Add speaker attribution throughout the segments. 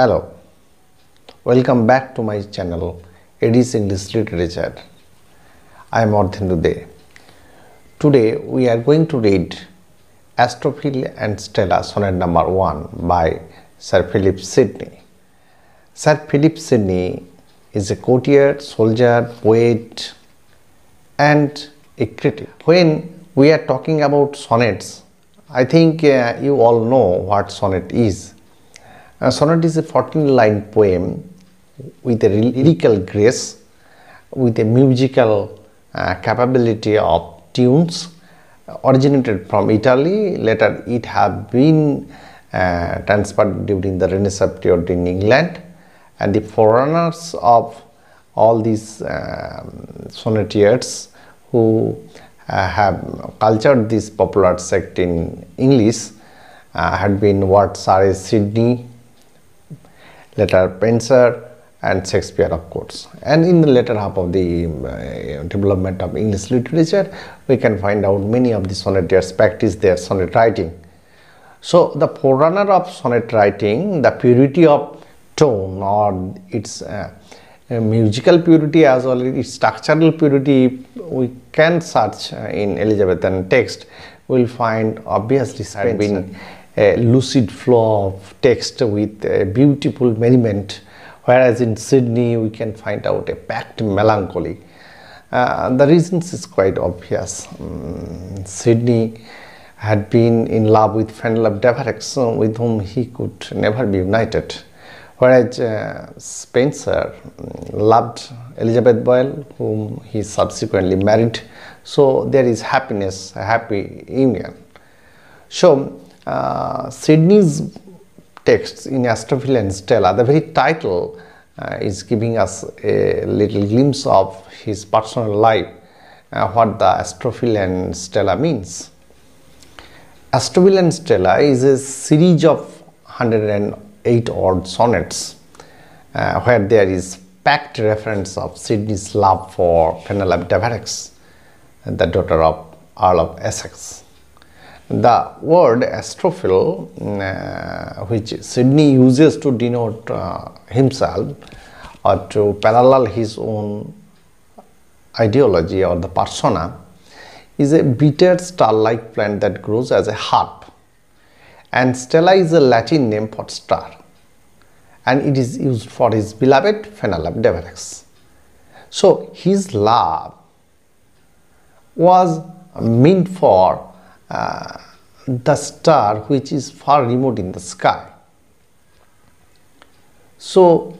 Speaker 1: Hello, welcome back to my channel AD's English Literature. I am Ardhendu De. Today we are going to read Astrophil and Stella sonnet number 1 by Sir Philip Sidney. Sir Philip Sidney is a courtier, soldier, poet and a critic. When we are talking about sonnets, I think uh, you all know what sonnet is. A sonnet is a 14 line poem with a lyrical grace, with a musical uh, capability of tunes originated from Italy. Later, it have been uh, transferred during the Renaissance period in England, and the forerunners of all these um, sonnetiers who uh, have cultured this popular sect in English uh, had been what Sir Sidney, later Spenser and Shakespeare of course. And in the later half of the uh, development of English literature, we can find out many of the sonnetiers practice their sonnet writing. So the forerunner of sonnet writing, the purity of tone or its uh, musical purity as well as its structural purity we can search uh, in Elizabethan text, we will find obviously been a lucid flow of text with a beautiful merriment whereas in Sidney we can find out a packed melancholy. Uh, the reasons is quite obvious. Um, Sidney had been in love with Penelope Devereux with whom he could never be united whereas uh, Spenser mm, loved Elizabeth Boyle whom he subsequently married so there is happiness a happy union so uh, Sidney's texts in Astrophil and Stella the very title uh, is giving us a little glimpse of his personal life uh, what the Astrophil and Stella means Astrophil and Stella is a series of 108 odd sonnets uh, where there is packed reference of Sidney's love for Penelope Devereux, the daughter of Earl of Essex. The word astrophil, uh, which Sidney uses to denote uh, himself or to parallel his own ideology or the persona, is a bitter star-like plant that grows as a harp and Stella is a Latin name for star and it is used for his beloved Penelope Devereux. So his love was meant for uh, the star which is far remote in the sky. So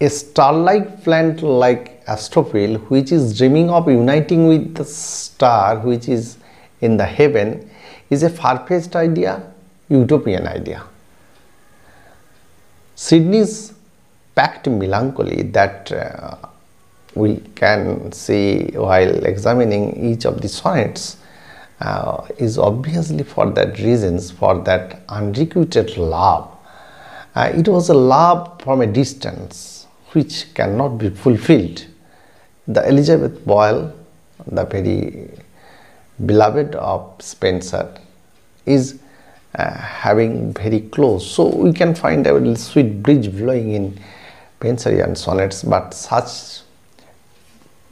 Speaker 1: a star-like plant like Astrophil which is dreaming of uniting with the star which is in the heaven is a far-fetched idea utopian idea. Sidney's packed melancholy that uh, we can see while examining each of the sonnets uh, is obviously for that reasons, for that unrequited love. Uh, it was a love from a distance which cannot be fulfilled. The Elizabeth Boyle, the very beloved of Spenser, is uh, having very close. So we can find a little sweet bridge flowing in Spenserian sonnets, but such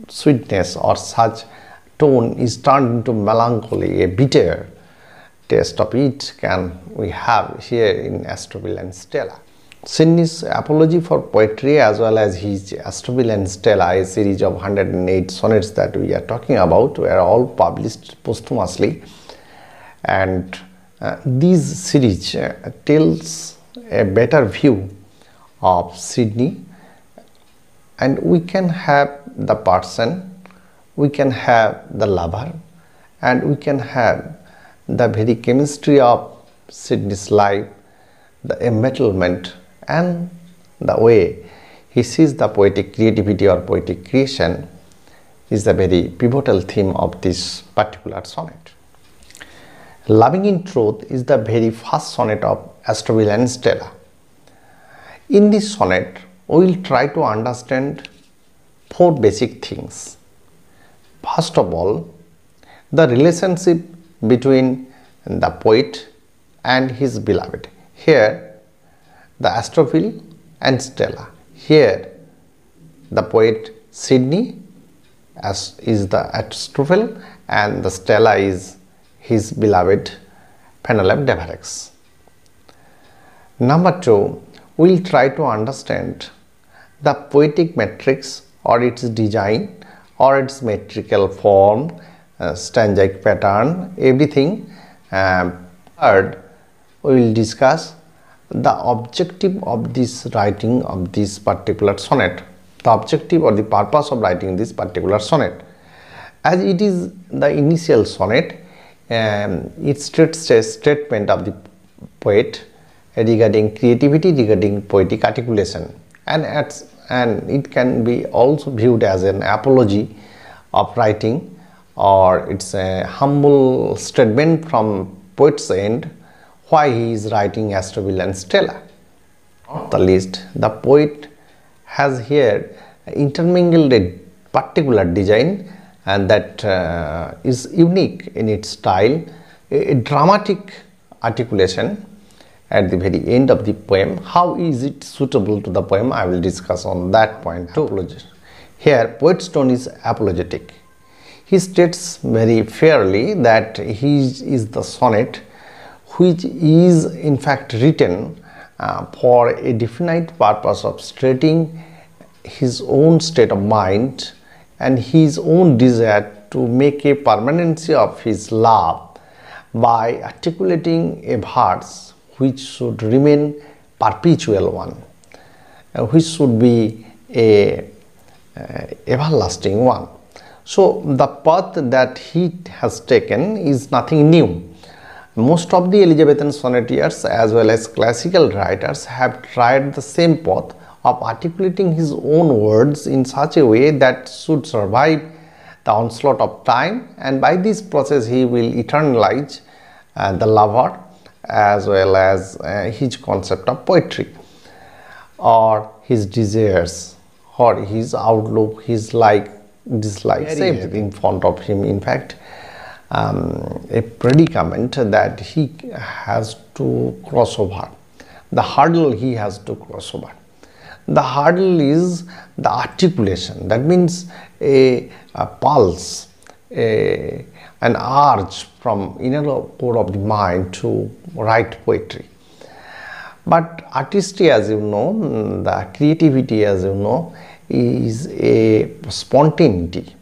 Speaker 1: sweetness or such tone is turned into melancholy, a bitter taste of it can we have here in Astrophil and Stella. Sidney's Apology for Poetry as well as his Astrophil and Stella, a series of 108 sonnets that we are talking about, were all published posthumously and uh, these series uh, tells a better view of Sidney and we can have the person, we can have the lover and we can have the very chemistry of Sidney's life, the embattlement and the way he sees the poetic creativity or poetic creation is the very pivotal theme of this particular sonnet. Loving in Truth is the very first sonnet of Astrophil and Stella. In this sonnet, we will try to understand four basic things. First of all, the relationship between the poet and his beloved. Here, the Astrophil and Stella. Here the poet Sidney as is the Astrophil and the Stella is his beloved Penelope Devereux. Number two, we'll try to understand the poetic matrix or its design or its metrical form, uh, stanzaic pattern, everything. Um, third, we will discuss the objective of this writing of this particular sonnet, the objective or the purpose of writing this particular sonnet. As it is the initial sonnet, um, it states a statement of the poet regarding creativity, regarding poetic articulation, and at, and it can be also viewed as an apology of writing or it's a humble statement from poet's end why he is writing Astrophil and Stella. Not the least, the poet has here intermingled a particular design and that uh, is unique in its style, a, a dramatic articulation at the very end of the poem. How is it suitable to the poem? I will discuss on that point too. Here, poet's tone is apologetic. He states very fairly that he is the sonnet which is in fact written uh, for a definite purpose of stating his own state of mind and his own desire to make a permanency of his love by articulating a verse which should remain perpetual one, uh, which should be a uh, everlasting one. So the path that he has taken is nothing new most of the Elizabethan sonneteers as well as classical writers have tried the same path of articulating his own words in such a way that should survive the onslaught of time and by this process he will eternalize uh, the lover as well as uh, his concept of poetry or his desires or his outlook, his like, dislikes, everything in front of him. In fact um, a predicament that he has to cross over, the hurdle he has to cross over. The hurdle is the articulation, that means a, a pulse, a, an urge from inner core of the mind to write poetry. But artistry, as you know, the creativity, as you know, is a spontaneity,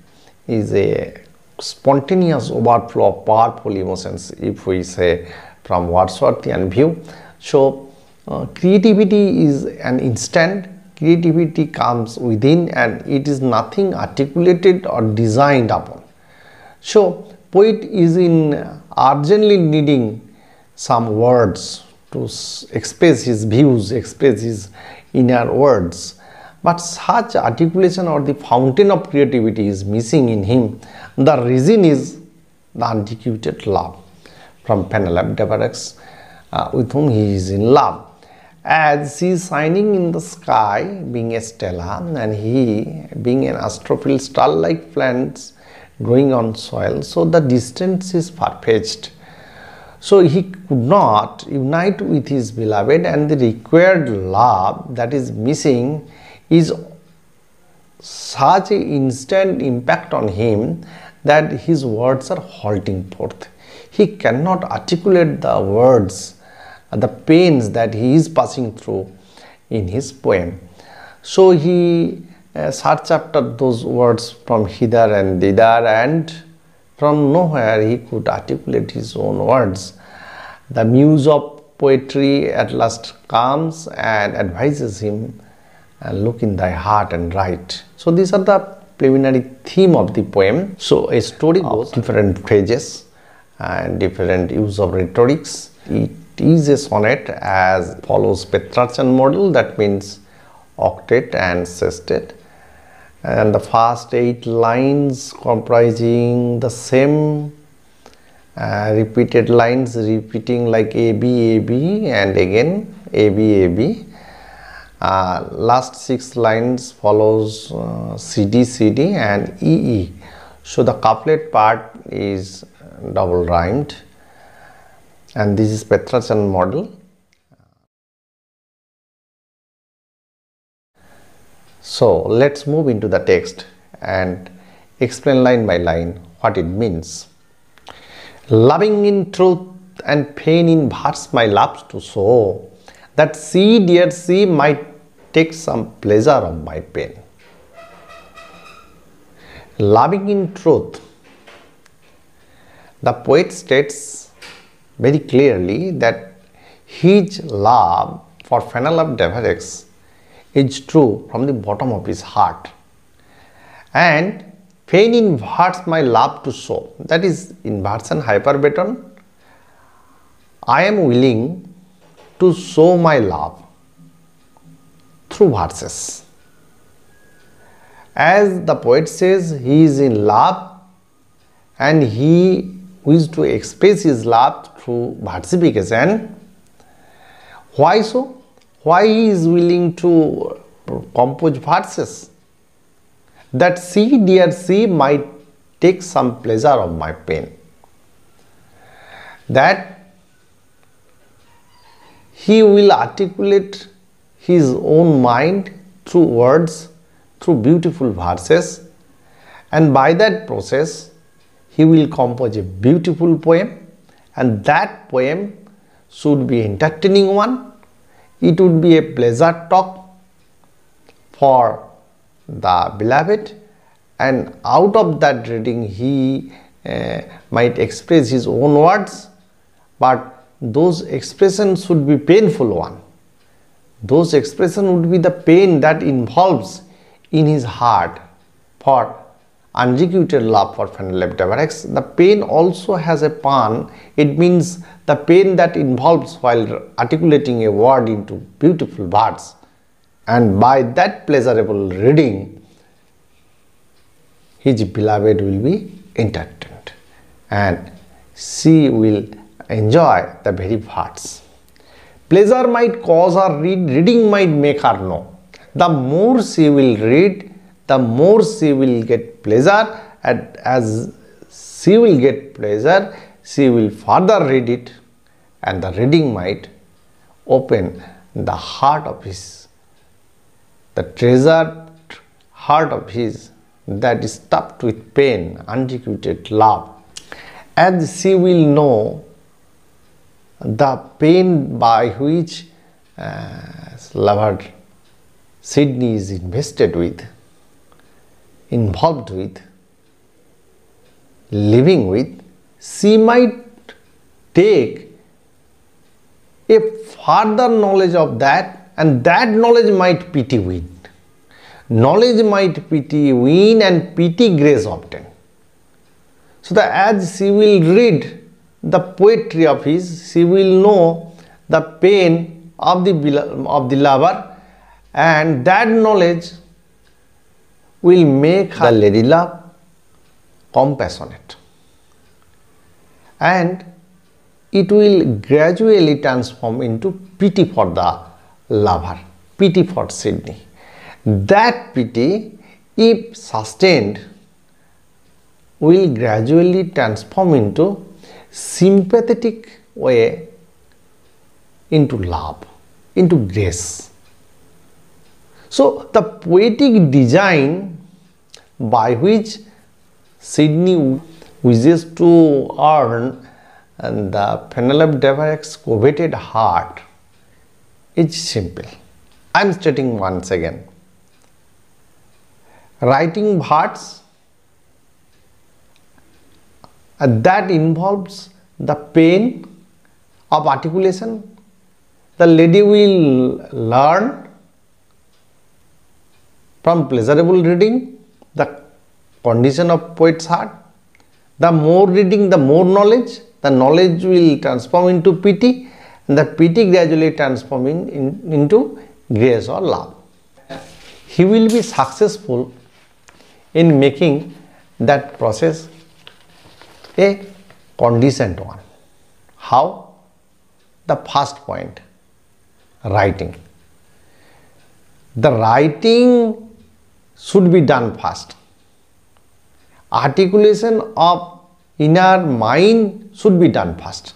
Speaker 1: is a spontaneous overflow of powerful emotions if we say from Wordsworthian view. So uh, creativity is an instant, creativity comes within and it is nothing articulated or designed upon. So poet is in urgently needing some words to express his views, express his inner words. But such articulation or the fountain of creativity is missing in him the reason is the undisputed love from Penelope de uh, with whom he is in love. As she is shining in the sky, being a stella, and he being an astrophil star-like plants growing on soil, so the distance is far-fetched. So he could not unite with his beloved, and the required love that is missing is such an instant impact on him that his words are halting forth. He cannot articulate the words, the pains that he is passing through in his poem. So he uh, searched after those words from hither and thither and from nowhere he could articulate his own words. The muse of poetry at last comes and advises him, uh, look in thy heart and write. So these are the preliminary theme of the poem. So a story goes different phrases and different use of rhetorics. It is a sonnet as follows Petrarchan model that means octet and sestet and the first eight lines comprising the same uh, repeated lines repeating like A B A B and again A B A B. Uh, last six lines follows uh, CD CD and EE so the couplet part is double rhymed. And this is Petrarchan model So let's move into the text and explain line by line what it means. Loving in truth and pain in verse my loves to show that she dear she might take some pleasure of my pain. Loving in truth. The poet states very clearly that his love for Penelope Devereux is true from the bottom of his heart. And pain inverts my love to show. That is inversion hyperbaton. I am willing to show my love through verses. As the poet says, he is in love and he wishes to express his love through versification. Why so? Why he is willing to compose verses? That she dear she might take some pleasure of my pain. That he will articulate his own mind through words through beautiful verses and by that process he will compose a beautiful poem and that poem should be entertaining one it would be a pleasure talk for the beloved and out of that reading he uh, might express his own words but those expressions should be painful one. Those expressions would be the pain that involves in his heart for unrequited love for Devereux. The pain also has a pun. It means the pain that involves while articulating a word into beautiful words. And by that pleasurable reading, his beloved will be entertained and she will enjoy the very words. Pleasure might cause her read, reading might make her know. The more she will read, the more she will get pleasure and as she will get pleasure she will further read it and the reading might open the heart of his the treasured heart of his that is stuffed with pain unrequited love. And she will know the pain by which uh, lover Sidney is invested with involved with, living with, she might take a further knowledge of that and that knowledge might pity win. Knowledge might pity win and pity grace obtain. So that as she will read the poetry of his, she will know the pain of the, of the lover and that knowledge will make the lady love compassionate and it will gradually transform into pity for the lover, pity for Sidney. That pity, if sustained, will gradually transform into sympathetic way into love, into grace. So, the poetic design by which Sidney wishes to earn and the Penelope Devereux coveted heart is simple. I am stating once again. Writing words that involves the pain of articulation. The lady will learn from pleasurable reading, the condition of poet's heart. The more reading, the more knowledge. The knowledge will transform into pity and the pity gradually transforming in, into grace or love. He will be successful in making that process a conditioned one. How? The first point, writing. The writing should be done first. Articulation of inner mind should be done first.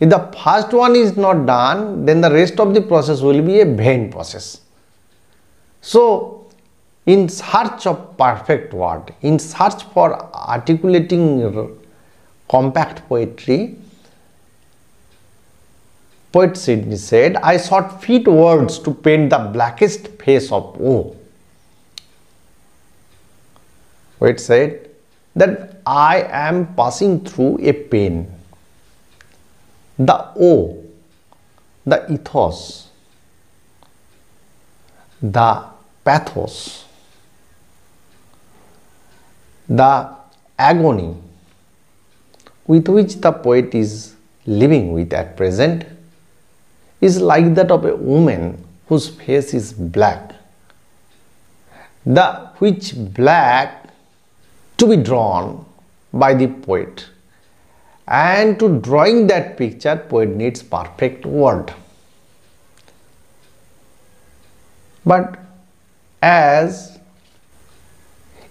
Speaker 1: If the first one is not done, then the rest of the process will be a vain process. So, in search of perfect word, in search for articulating compact poetry, poet Sidney said, I sought fit words to paint the blackest face of O. Poet said that I am passing through a pain. The O, the ethos, the pathos, the agony with which the poet is living with at present is like that of a woman whose face is black. The which black to be drawn by the poet and to drawing that picture poet needs perfect word. But as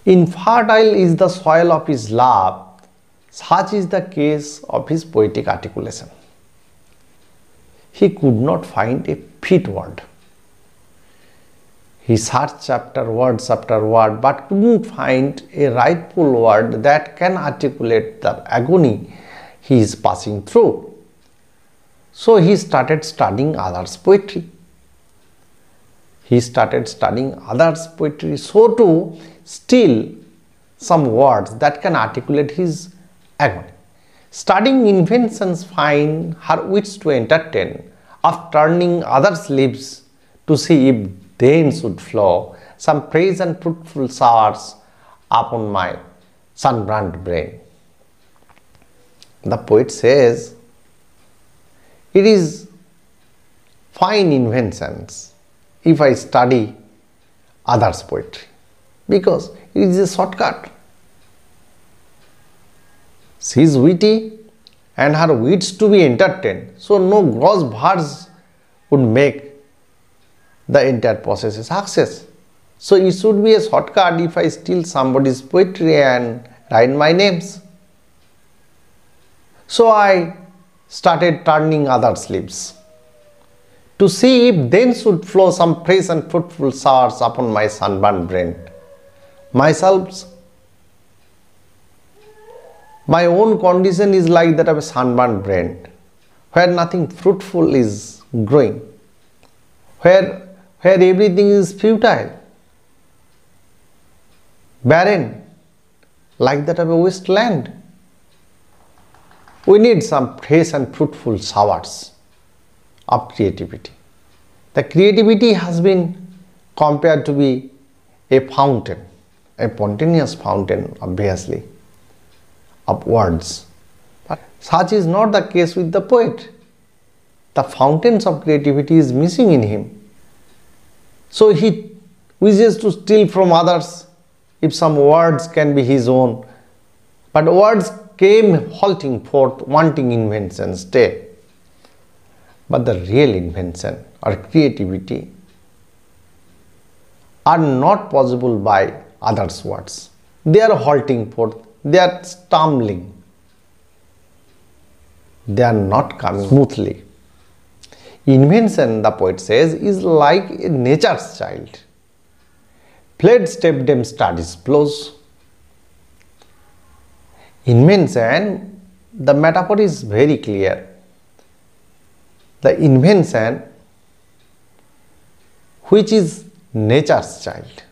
Speaker 1: infertile is the soil of his love, such is the case of his poetic articulation. He could not find a fit word. He searched after words after word but couldn't find a rightful word that can articulate the agony he is passing through. So he started studying others' poetry he started studying others' poetry so to steal some words that can articulate his agony. Studying inventions find her wits to entertain, of turning others' lips to see if then should flow some praise and fruitful showers upon my sunburnt brain. The poet says, it is fine inventions if I study others' poetry because it is a shortcut. She is witty and her wits to be entertained, so no gross verse would make the entire process is success. So it should be a shortcut if I steal somebody's poetry and write my names. So I started turning others' lips to see if then should flow some fresh and fruitful showers upon my sunburned brain. Myself, my own condition is like that of a sunburned brain, where nothing fruitful is growing, where, where everything is futile, barren, like that of a wasteland. We need some fresh and fruitful showers of creativity. The creativity has been compared to be a fountain, a spontaneous fountain obviously of words. But such is not the case with the poet. The fountains of creativity is missing in him. So he wishes to steal from others if some words can be his own. But words came halting forth, wanting invention, stay. But the real invention or creativity are not possible by others' words. They are halting forth, they are stumbling, they are not coming smoothly. Invention, the poet says, is like a nature's child. Played step them studies blows. Invention, the metaphor is very clear the invention which is nature's child.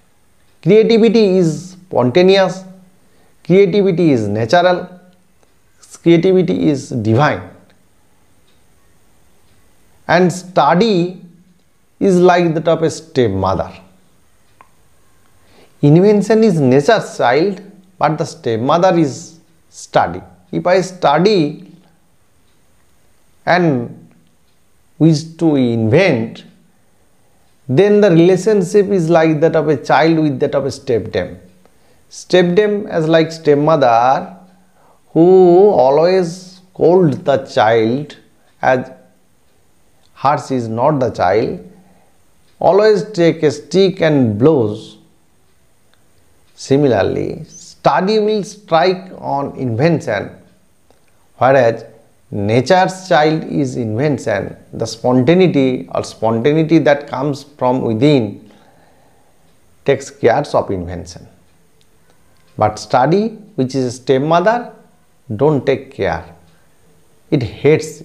Speaker 1: Creativity is spontaneous, creativity is natural, creativity is divine. And study is like that of a stepmother. Invention is nature's child, but the stepmother is study. If I study and wish to invent, then the relationship is like that of a child with that of a stepdam. Stepdam as like stepmother who always called the child as hers is not the child, always take a stick and blows. Similarly, study will strike on invention, whereas nature's child is invention the spontaneity or spontaneity that comes from within takes care of invention. But study which is a stepmother don't take care. It hates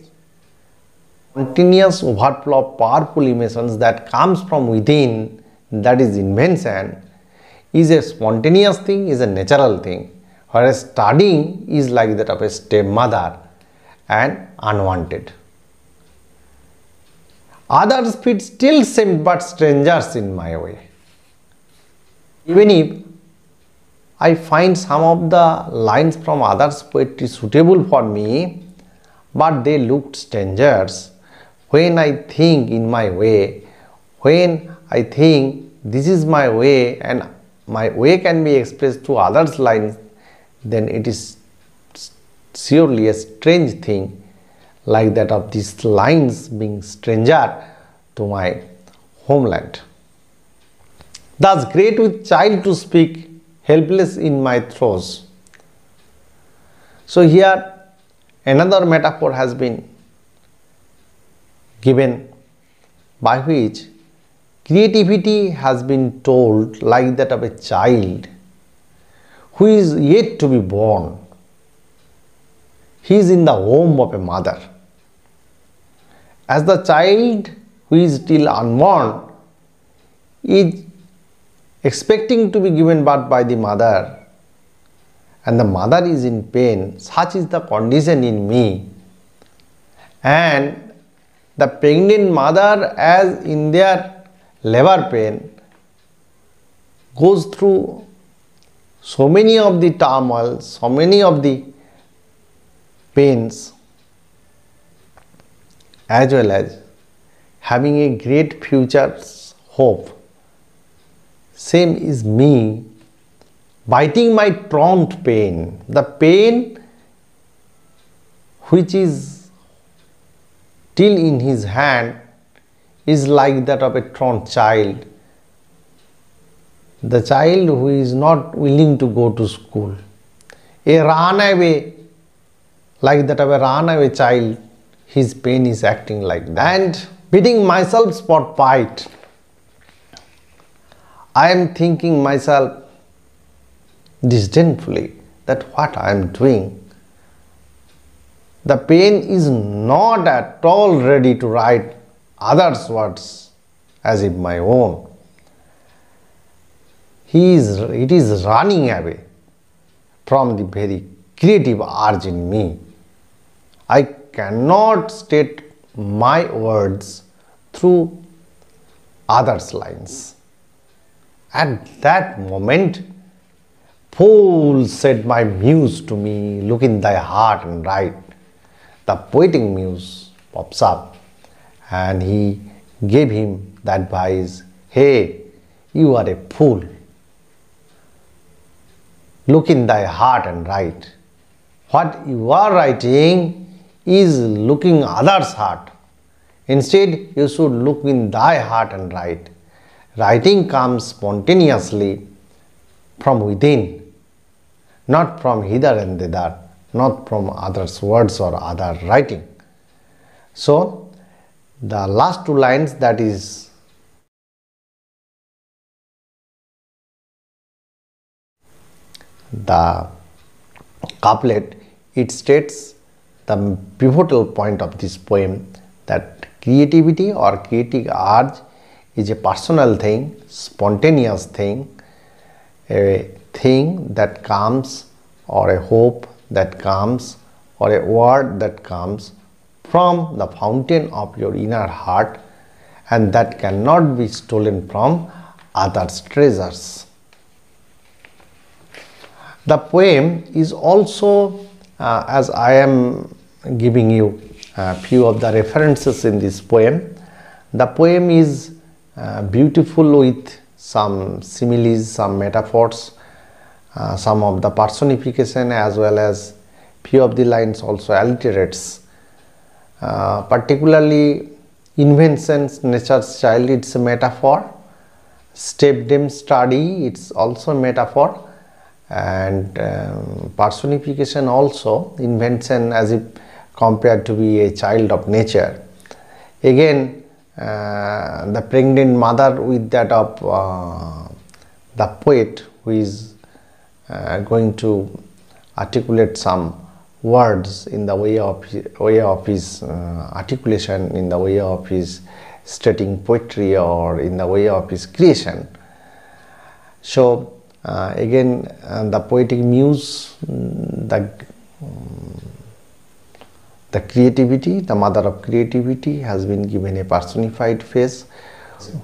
Speaker 1: continuous overflow of powerful emotions that comes from within that is invention is a spontaneous thing is a natural thing. Whereas studying is like that of a stepmother and unwanted. Others fit still same but strangers in my way. Even if I find some of the lines from others poetry suitable for me but they looked strangers when I think in my way, when I think this is my way and my way can be expressed through others' lines, then it is surely a strange thing like that of these lines being stranger to my homeland. Thus great with child to speak, helpless in my throes. So here another metaphor has been given by which creativity has been told like that of a child who is yet to be born. He is in the womb of a mother. As the child who is still unborn is expecting to be given birth by the mother and the mother is in pain, such is the condition in me. And the pregnant mother as in their labor pain goes through so many of the turmoil, so many of the pains as well as having a great future hope. Same is me biting my prompt pain, the pain which is till in his hand is like that of a torn child. The child who is not willing to go to school. A runaway, like that of a runaway child, his pain is acting like that. And beating myself spot fight. I am thinking myself disdainfully that what I am doing the pain is not at all ready to write others' words as if my own. He is, it is running away from the very creative urge in me. I cannot state my words through others' lines. At that moment, Fool, said my muse to me, look in thy heart and write the poetic muse pops up and he gave him the advice hey you are a fool. Look in thy heart and write. What you are writing is looking others heart. Instead you should look in thy heart and write. Writing comes spontaneously from within not from hither and thither not from others' words or other writing. So, the last two lines that is the couplet it states the pivotal point of this poem that creativity or creative urge is a personal thing, spontaneous thing, a thing that comes or a hope that comes or a word that comes from the fountain of your inner heart and that cannot be stolen from others' treasures. The poem is also, uh, as I am giving you a few of the references in this poem, the poem is uh, beautiful with some similes, some metaphors, uh, some of the personification as well as few of the lines also alliterates. Uh, particularly inventions nature's child it's a metaphor. Stepdame study it's also a metaphor. And um, personification also invention as if compared to be a child of nature. Again uh, the pregnant mother with that of uh, the poet who is uh, going to articulate some words in the way of way of his uh, articulation in the way of his stating poetry or in the way of his creation. So uh, again uh, the poetic muse mm, the um, the creativity the mother of creativity has been given a personified face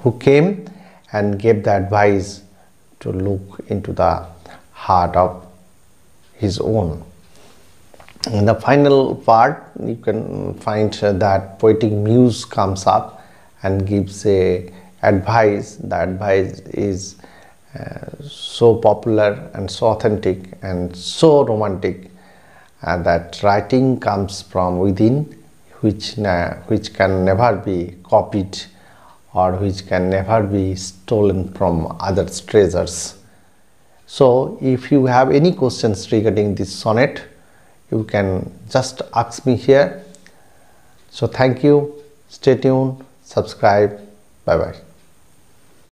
Speaker 1: who came and gave the advice to look into the heart of his own. In the final part you can find that poetic muse comes up and gives a advice. The advice is uh, so popular and so authentic and so romantic uh, that writing comes from within which uh, which can never be copied or which can never be stolen from others treasures so if you have any questions regarding this sonnet you can just ask me here. So thank you. Stay tuned. Subscribe. Bye bye